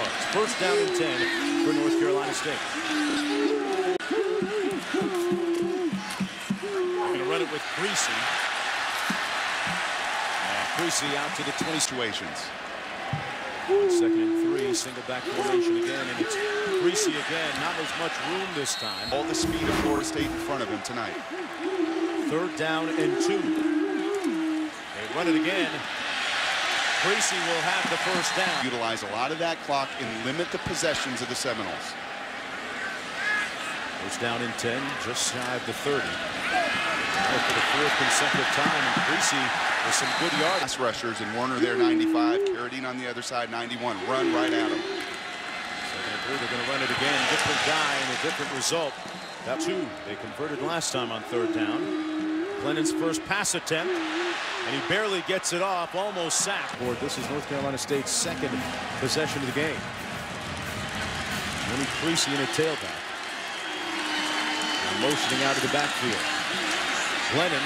yards. First down and 10 for North Carolina State. Going to run it with Creecy. And Creecy out to the 20 situations. Second and three, single back formation again, and it's Creecy again. Not as much room this time. All the speed of Florida State in front of him tonight. Third down and two. They run it again. Creecy will have the first down. Utilize a lot of that clock and limit the possessions of the Seminoles. First down in 10, just shy of the 30. For the fourth consecutive time, and Creecy with some good yards. Pass rushers, and Werner there 95, Carradine on the other side 91. Run right at him. Second and three, they're going to run it again. Different guy and a different result. That two they converted last time on third down. Glennon's first pass attempt, and he barely gets it off, almost sacked. This is North Carolina State's second possession of the game. Only Creecy in a tailback. And motioning out of the backfield. Glennon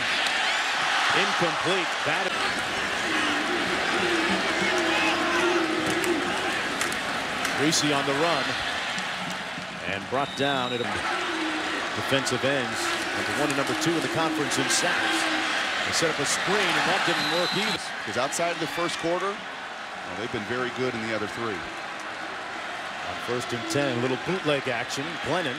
incomplete. Bad. Creecy on the run and brought down at a defensive ends. Number one and number two in the conference in sacks. They set up a screen and that didn't work either. Because outside of the first quarter, well, they've been very good in the other three. On first and 10, a little bootleg action. Glennon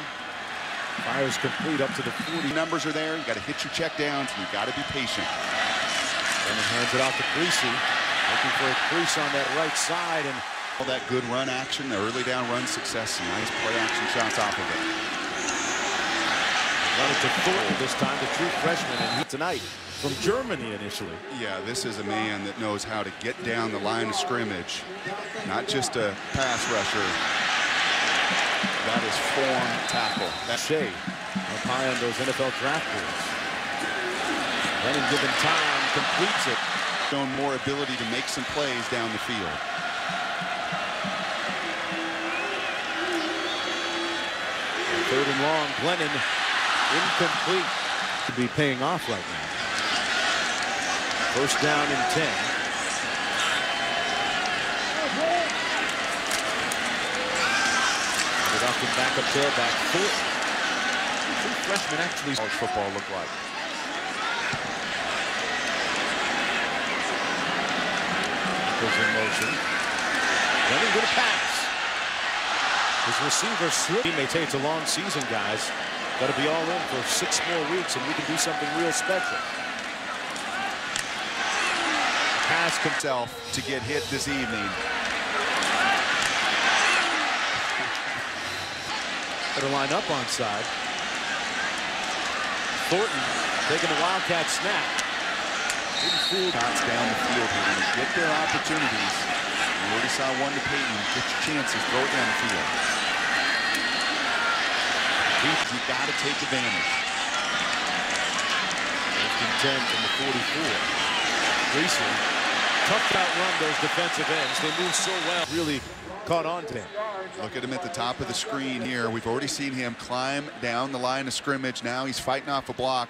fires complete up to the 40. Numbers are there. You got to hit your check downs and you got to be patient. Glennon hands it off to Creecy. Looking for a crease on that right side and all that good run action, the early down run success, nice play action shots off of it. Run it to Thornton this time, the true freshman, and he tonight from Germany initially. Yeah, this is a man that knows how to get down the line of scrimmage, not just a pass rusher. That is form tackle. That Shea up high on those NFL draft boards. Then in given time, completes it. Shown more ability to make some plays down the field. Third and long, Glennon incomplete. To be paying off right now. First down and 10. It off the backup tailback. Four. Two freshmen actually. College football look like. Goes in motion. With a pass. His receiver slip. They say it's a long season, guys. Got to be all in for six more weeks, and we can do something real special. Pass himself to get hit this evening. Better line up on side. Thornton taking a Wildcat snap. Didn't fool Shots down the field you get their opportunities, you already saw one to Payton. Get your chances, throw it down the field. You got to take advantage. First and 10 from the 44. Creecy, tough to outrun those defensive ends. They move so well. Really caught on to him. Look at him at the top of the screen here. We've already seen him climb down the line of scrimmage. Now he's fighting off a block.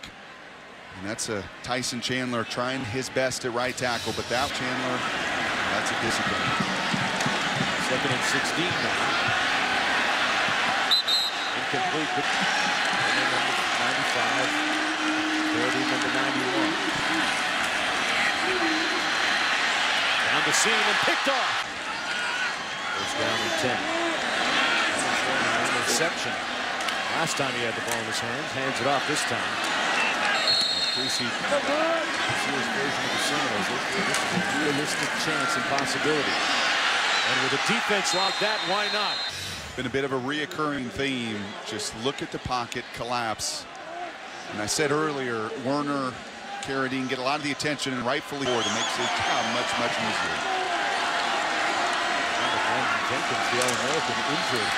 And that's a Tyson Chandler trying his best at right tackle, but that Chandler, that's a discipline. Second and 16 now. Incomplete. Number 95. Brody number 91. Down the seam and picked off. First down and 10. Interception. Last time he had the ball in his hands. Hands it off this time. Creecy, Creecy's version of the Seminoles. This is a realistic chance and possibility. And with a defense like that, why not? Been a bit of a reoccurring theme. Just look at the pocket collapse. And I said earlier, Werner, Carradine get a lot of the attention and rightfully forward. It makes his job much, much easier. Jenkins, the All-American, injured.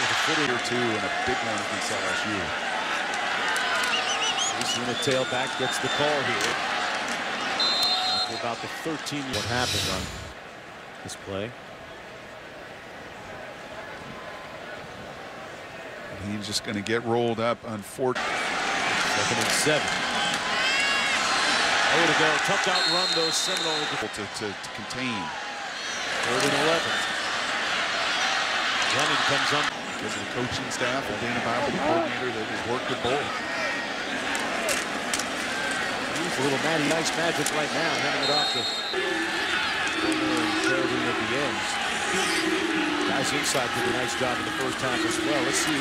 Was a footy or two and a big one against LSU. Creecy in a tailback gets the call here. After about the 13, what happened on this play? He's just going to get rolled up, unfortunately. Second and seven. Way to go. Tough to outrun those Seminoles. To, to, to contain. Third and 11. Running comes up. Because of the coaching staff and Dana Bible, the coordinator that has worked with both. He's a little Matty Ice magic right now, having it off the Sheridan at the ends. Guys inside did a nice job in the first half as well. Let's see.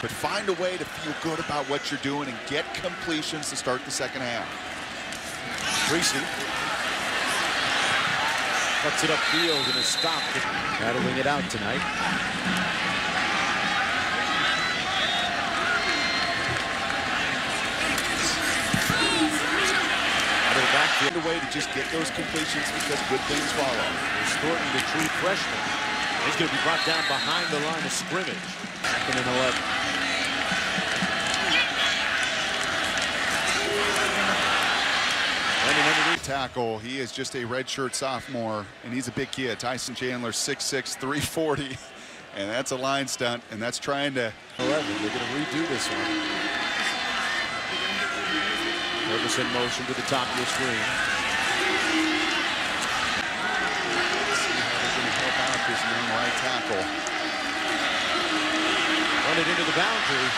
But find a way to feel good about what you're doing and get completions to start the second half. Creecy cuts it upfield and is stopped. Battling it out tonight. Out of the backfield. Find a way to just get those completions because good things follow. Thornton, the true freshman. He's going to be brought down behind the line of scrimmage. Second and 11. Running underneath. Tackle. He is just a redshirt sophomore, and he's a big kid. Tyson Chandler, 6'6", 340. And that's a line stunt, and that's trying to 11. They're going to redo this one. In motion to the top of your screen. see how they're going to help out this young right tackle. Run it into the boundary.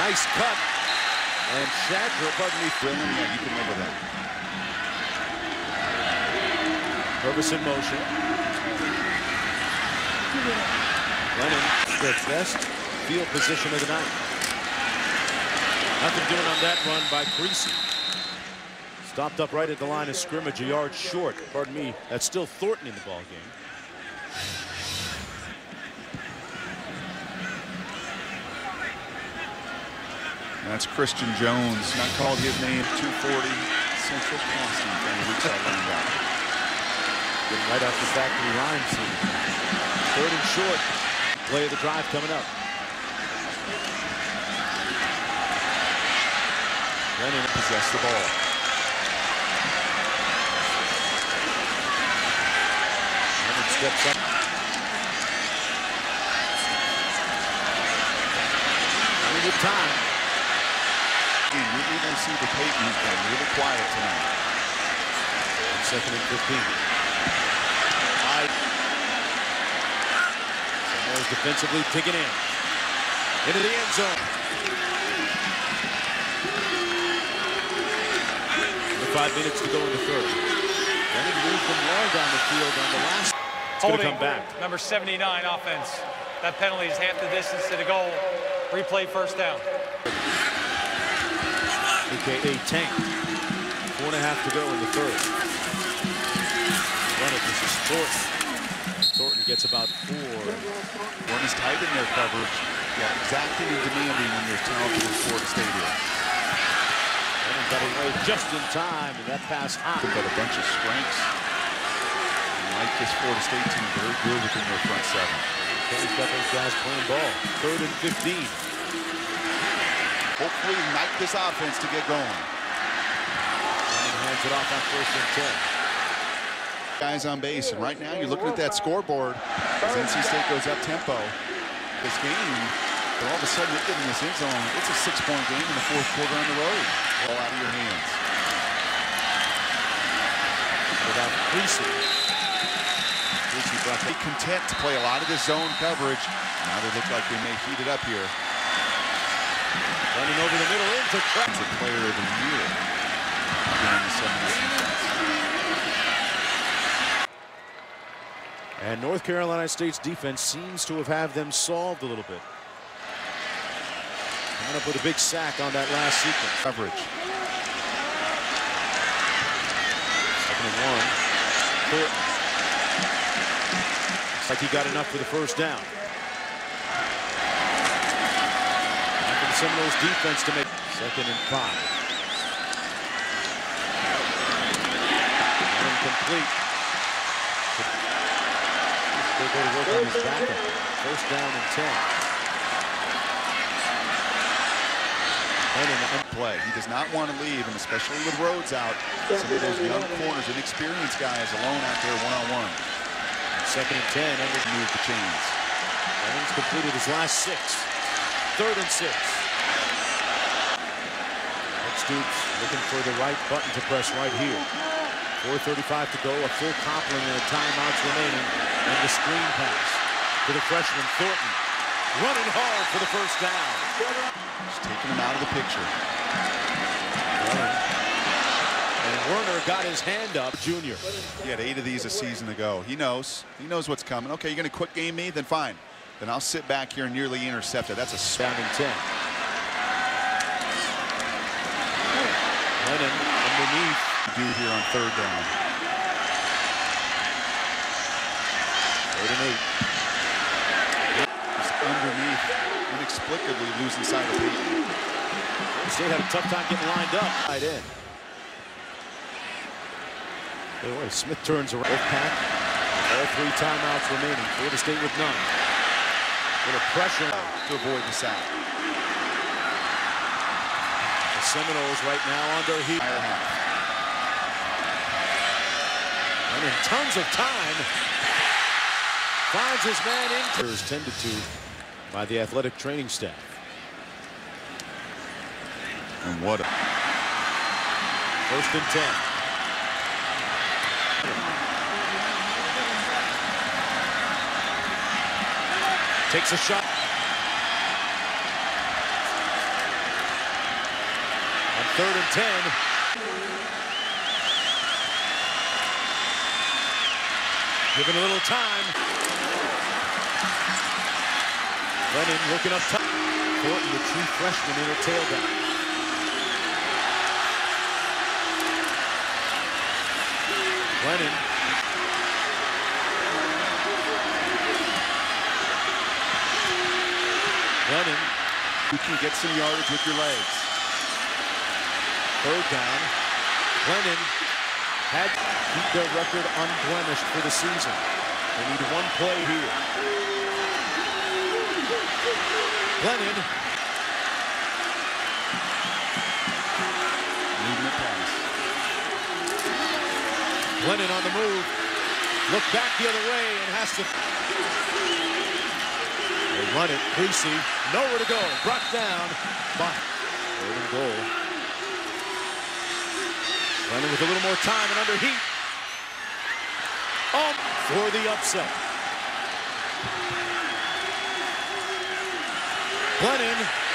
Nice cut. And Shadra, pardon me, Dylan, yeah, you can live with that. Purvis in motion. Glennon, the best field position of the night. Nothing doing on that run by Creecy. Stopped up right at the line of scrimmage, a yard short. Pardon me, that's still Thornton in the ball game. That's Christian Jones, not called his name, 240 Central Boston from the side linebacker. Getting right off the factory line. Third and short. Play of the drive coming up. Glennon possess the ball. Leonard steps up. Running with time. And even see the Payton has been really quiet tonight. Second and 15. Wide. Samoa's defensively digging in. Into the end zone. Under five minutes to go in the third. Leonard moved from long down the field on the last. It's going to come back. number 79 offense. That penalty is half the distance to the goal. Replay first down. AKA Tank. Four and a half to go in the third. It. This is Thornton. Thornton gets about four. One is tight in their coverage. Yeah, exactly and demanding when you're talented as Florida is. Leonard got away just in time, and that pass. They've got a bunch of strengths. Like this Florida State team, very good within their front seven. Kelly's got those guys playing ball. Third and 15. Hopefully ignite this offense to get going. Leonard hands it off on first and 10. Guys on base, and right now you're looking at that scoreboard as NC State goes up tempo. This game, but all of a sudden they get in this end zone. It's a six-point game in the fourth quarter on the road. All out of your hands. Without Creecy. Creecy brought Be content to play a lot of this zone coverage. Now they look like they may heat it up here. Running over the middle into. It's a player of the year during the seven defense. And North Carolina State's defense seems to have had them solved a little bit. Coming up with a big sack on that last sequence. Coverage. Second and one. Looks like he got enough for the first down. Back for the Seminoles defense to make second and five. Incomplete. They go to work on his backup. First down and 10. And in the play. He does not want to leave, and especially with Rhodes out, some of those young corners, inexperienced guys alone out there one-on-one. Second and 10. Under Move the chains. Evans completed his last six. Third and six. Stoops looking for the right button to press right here. 4.35 to go, a full complement of timeouts remaining, and the screen pass. to the freshman Thornton. Running hard for the first down. He's taking him out of the picture. And Werner got his hand up, junior. He had eight of these a season ago. He knows. He knows what's coming. Okay, you're going to quick game me? Then fine. Then I'll sit back here and nearly intercept it. That's a Down in 10. Glennon underneath. do here on third down. Third and eight. Just underneath, inexplicably losing sight of Payton. State had a tough time getting lined up. Right in. Boy, Smith turns around. Pack. All three timeouts remaining. Florida State with none. Little pressure. to avoid the sack. Seminoles right now under heat. And in tons of time, finds his man in. Is tended to by the athletic training staff. And what a First and 10. Takes a shot. Third and 10. Given a little time. Glennon looking up top. Thornton, the true freshman in a tailback. Glennon. Glennon, you can get some yardage with your legs. Third down. Glennon had to keep their record unblemished for the season. They need one play here. Glennon, Movement pass. Glennon on the move. Look back the other way and has to. They run it. Creecy, nowhere to go. Brought down by and goal. Glennon with a little more time and under heat. Oh, for the upset. Glennon